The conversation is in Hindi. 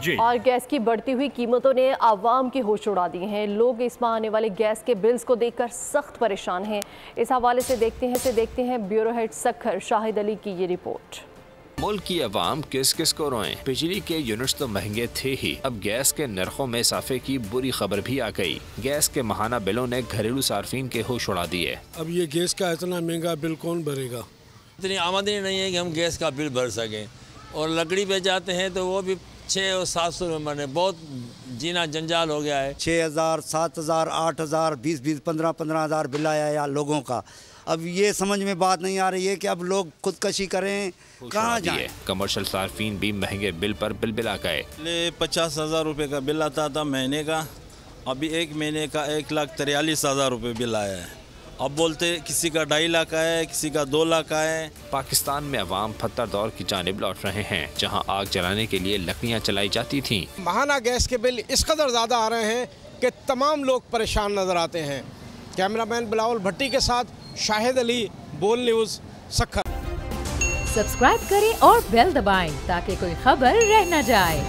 और गैस की बढ़ती हुई कीमतों ने आवाम के होश उड़ा दिए हैं। लोग इस माह आने वाले गैस के बिल्स को देखकर सख्त परेशान हैं। इस हवाले से देखते हैं से देखते हैं ब्यूरो हेड सखर शाहिद अली की ये रिपोर्ट। मुल्क की आवाम किस किस को रोए? बिजली के यूनिट्स तो महँगे थे ही। अब गैस के नरखों में इजाफे की बुरी खबर भी आ गई। गैस के महाना बिलों ने घरेलू सार्फिन के होश उड़ा दिए। अब ये गैस का इतना महँगा बिल कौन भरेगा? इतनी आमदनी नहीं है कि हम गैस का बिल भर सकें। और लकड़ी पे जाते हैं तो वो भी छः और सात सौ रुपये मरने बहुत जीना जंजाल हो गया है। छः हज़ार सात हज़ार आठ हज़ार बीस बीस पंद्रह पंद्रह हज़ार बिल आया यार लोगों का। अब ये समझ में बात नहीं आ रही है कि अब लोग खुदकशी करें कहाँ जाए? कमर्शल सार्फिन भी महँगे बिल पर बिल बिला गए पहले पचास हज़ार रुपये का बिल आता था महीने का अभी एक महीने का एक लाख तिरयालीस हज़ार रुपये बिल आया है। अब बोलते किसी का ढाई लाख आया है किसी का दो लाख आया है। पाकिस्तान में अवाम पत्थर दौर की जानब लौट रहे हैं जहाँ आग जलाने के लिए लकड़ियाँ चलाई जाती थीं। महाना गैस के बिल इस कदर ज़्यादा आ रहे हैं कि तमाम लोग परेशान नज़र आते हैं। कैमरामैन बिलावल भट्टी के साथ शाहिद अली बोल न्यूज़ सखर। सब्सक्राइब करें और बेल दबाएँ ताकि कोई खबर रह न जाए।